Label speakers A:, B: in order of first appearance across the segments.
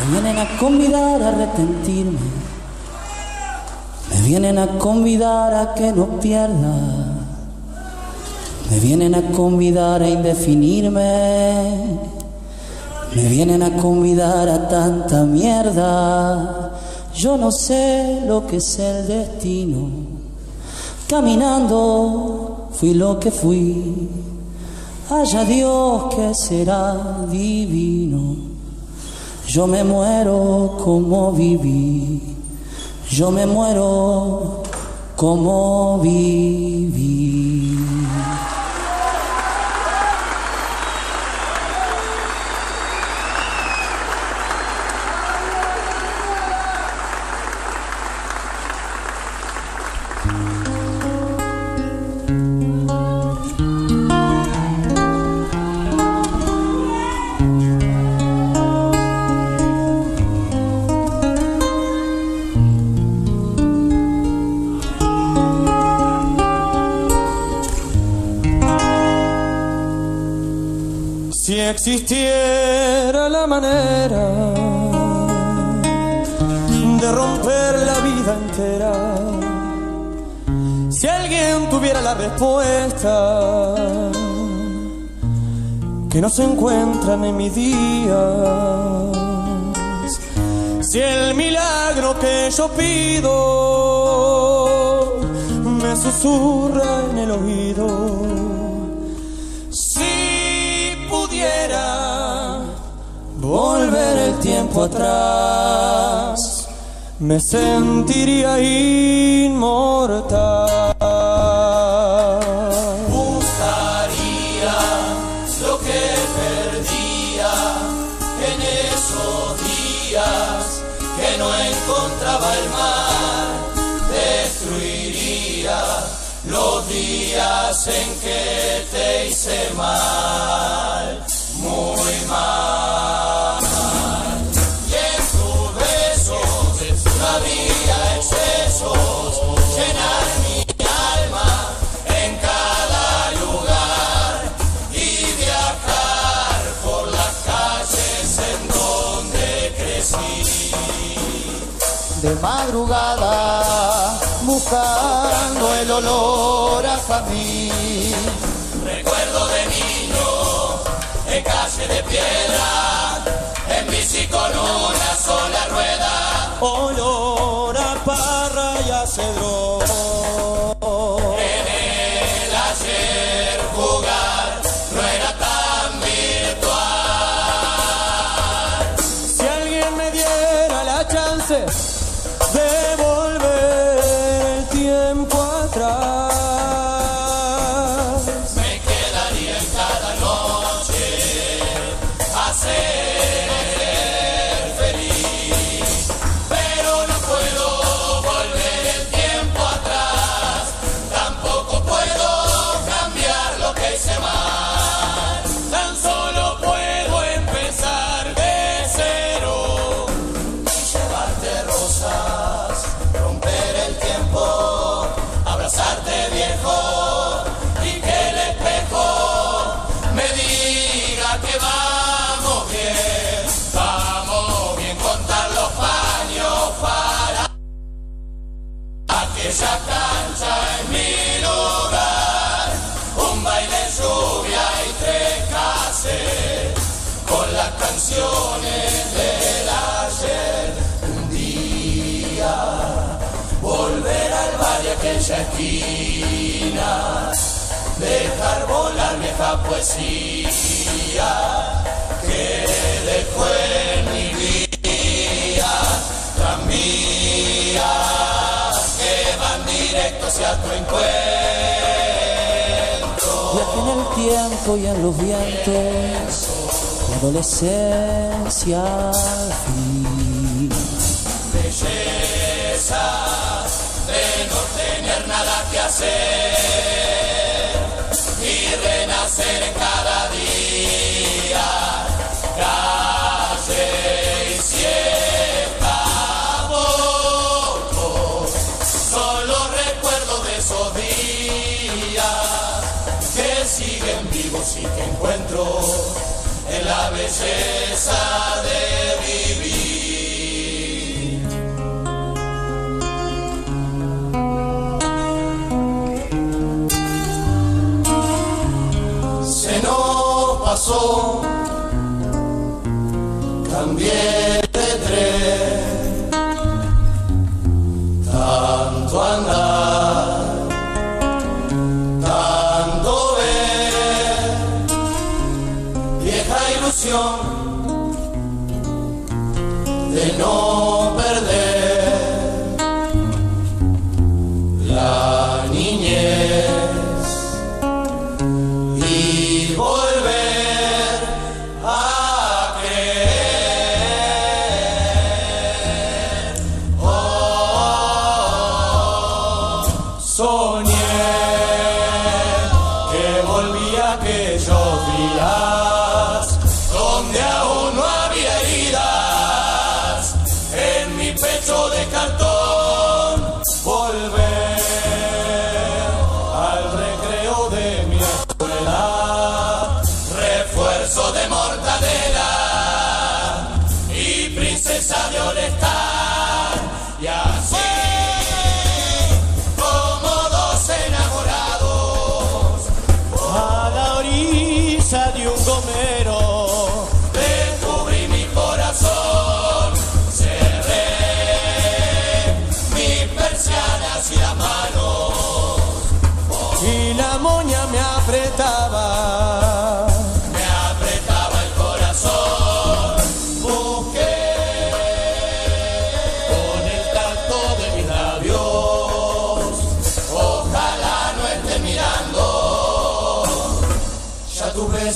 A: Me vienen a convidar a arrepentirme. Me vienen a convidar a que no pierda. Me vienen a convidar a indefinirme. Me vienen a convidar a tanta mierda. Yo no sé lo que es el destino. Caminando fui lo que fui. Haya Dios que será divino. Yo me muero como viví. Yo me muero como viví.
B: Existiera la manera de romper la vida entera, si alguien tuviera la respuesta que no se encuentran en mis días, si el milagro que yo pido me susurra en el oído, atrás, me sentiría inmortal.
C: Buscaría lo que perdía en esos días que no encontraba el mar. Destruiría los días en que te hice mal, muy mal.
D: De madrugada buscando el olor a jazmín.
C: this. Esquina, dejar volar vieja poesía que dejó en mi vida, tranvías que van directo hacia tu encuentro.
A: Viajé en el tiempo y en los vientos, mi adolescencia al fin.
C: belleza de no tener nada que hacer y renacer en cada día. Calle y siembra poco, solo recuerdo de esos días que siguen vivos y que encuentro en la belleza de tanto andar, tanto ver, vieja ilusión de no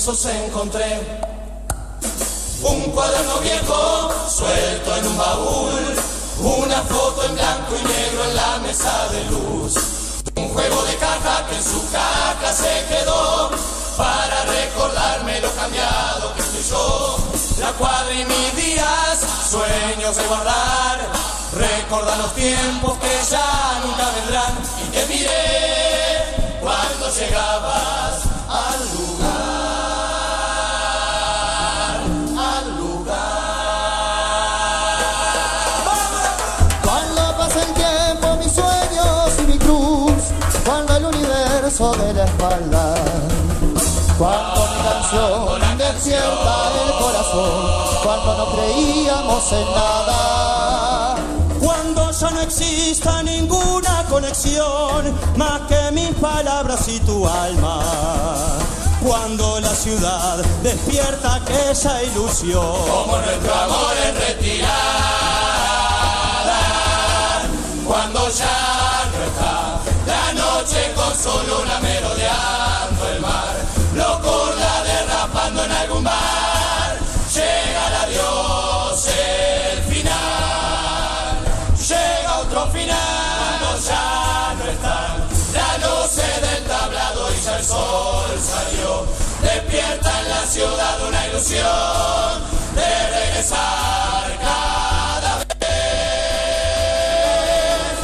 C: encontré. Un cuaderno viejo suelto en un baúl, una foto en blanco y negro en la mesa de luz. Un juego de caja que en su caja se quedó para recordarme lo cambiado que estoy yo. La cuadra y mis días, sueños de guardar, recordar los tiempos que ya nunca vendrán y te miré cuando llegabas
D: cuando mi canción despierta el corazón, cuando no creíamos en nada.
B: Cuando ya no exista ninguna conexión más que mis palabras y tu alma. Cuando la ciudad despierta aquella ilusión.
C: como nuestro amor en retirada. Cuando ya no está la noche con su luna salió, despierta en la ciudad una ilusión de regresar cada vez.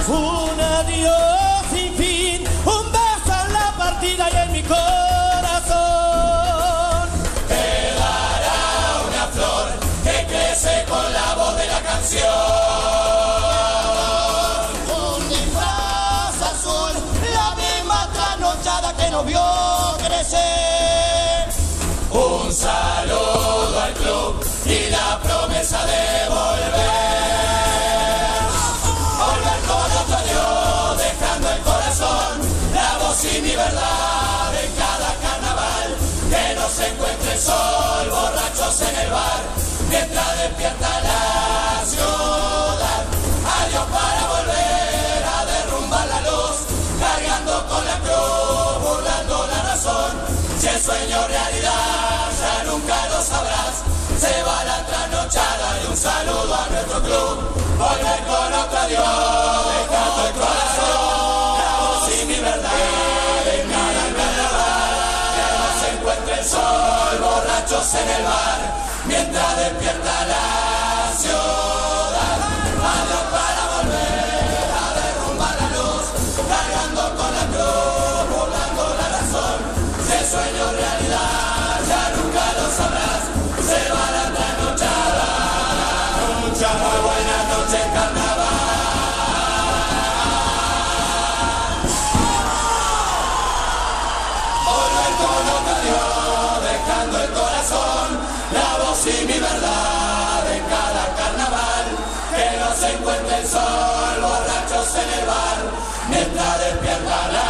B: Un adiós sin fin, un beso en la partida y en mi corazón.
C: Quedará una flor que crece con la voz de la canción.
D: Un disfraz azul, la misma trasnochada que nos vio vencer.
C: Un saludo a nuestro club. Volver con otro adiós, dejando el corazón. La voz y mi verdad en cada. Que no se encuentre el sol, borrachos en el bar. Mientras despierta la ciudad. Mientras despierta la